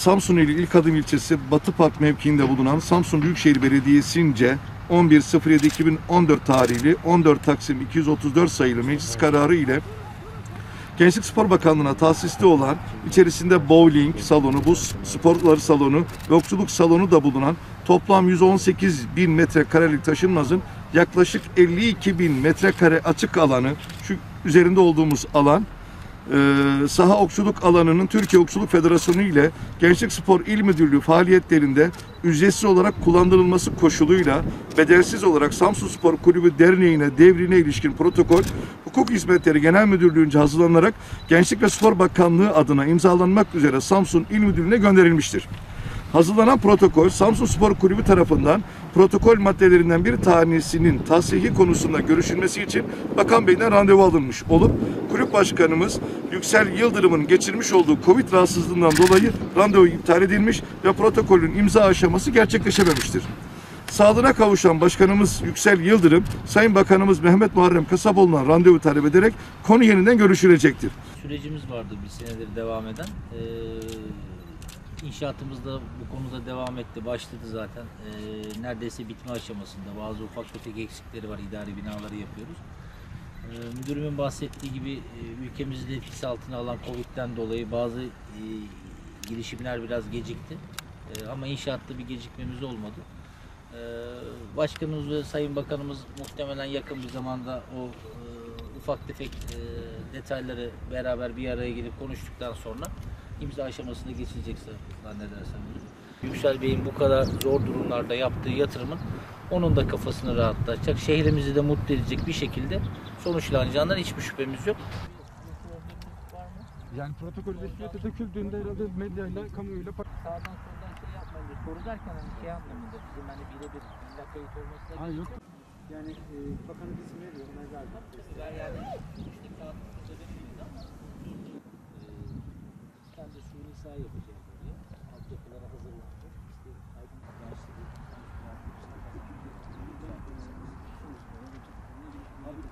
Samsun ili ilk adım ilçesi Batı Park mevkiinde bulunan Samsun Büyükşehir Belediyesi'nce 11.07.2014 tarihli 14 Taksim 234 sayılı meclis kararı ile Gençlik Spor Bakanlığı'na tahsisli olan içerisinde bowling salonu, buz sporları salonu ve okçuluk salonu da bulunan toplam 118 bin metrekarelik taşınmazın yaklaşık 52 bin metrekare açık alanı şu üzerinde olduğumuz alan e, saha okçuluk alanının Türkiye Okçuluk Federasyonu ile Gençlik Spor İl Müdürlüğü faaliyetlerinde ücretsiz olarak kullanılması koşuluyla bedelsiz olarak Samsun Spor Kulübü Derneği'ne devrine ilişkin protokol Hukuk Hizmetleri Genel Müdürlüğü'nce hazırlanarak Gençlik ve Spor Bakanlığı adına imzalanmak üzere Samsun İl Müdürlüğü'ne gönderilmiştir. Hazırlanan protokol Samsun Spor Kulübü tarafından protokol maddelerinden bir tanesinin tahsihi konusunda görüşülmesi için Bakan Bey'den randevu alınmış olup kulüp başkanımız Yüksel Yıldırım'ın geçirmiş olduğu Covid rahatsızlığından dolayı randevu iptal edilmiş ve protokolün imza aşaması gerçekleşememiştir. Sağlığına kavuşan Başkanımız Yüksel Yıldırım, Sayın Bakanımız Mehmet Muharrem Kasapoğlu'na randevu talep ederek konu yeniden görüşülecektir. sürecimiz vardı bir senedir devam eden. Ee, inşaatımız da bu konuda devam etti, başladı zaten. Ee, neredeyse bitme aşamasında. Bazı ufak tefek eksikleri var, idari binaları yapıyoruz. Ee, müdürümün bahsettiği gibi e, ülkemizi de etkisi altına alan Covid'den dolayı bazı e, girişimler biraz gecikti. Ee, ama inşaatta bir gecikmemiz olmadı. Başkanımız ve Sayın Bakanımız muhtemelen yakın bir zamanda o e, ufak tefek e, detayları beraber bir araya gelip konuştuktan sonra imza aşamasına geçilecekse zannedersem. Yüksel Bey'in bu kadar zor durumlarda yaptığı yatırımın onun da kafasını rahatlatacak, şehrimizi de mutlu edecek bir şekilde sonuçlanacağından hiçbir şüphemiz yok. Yani protokol resmiyete döküldüğünde herhalde medyayla, kamuoyuyla Sağdan soldan şey yapmayın. Soru derken hani şey anlamında bizim hani birebir illa kayıt olmasına Ha, yok. Yani e, bakanın ismi veriyor mezarda. Ben yani işte kağıt ama e, kendi suyunu sağ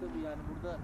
Tabii yani. Burada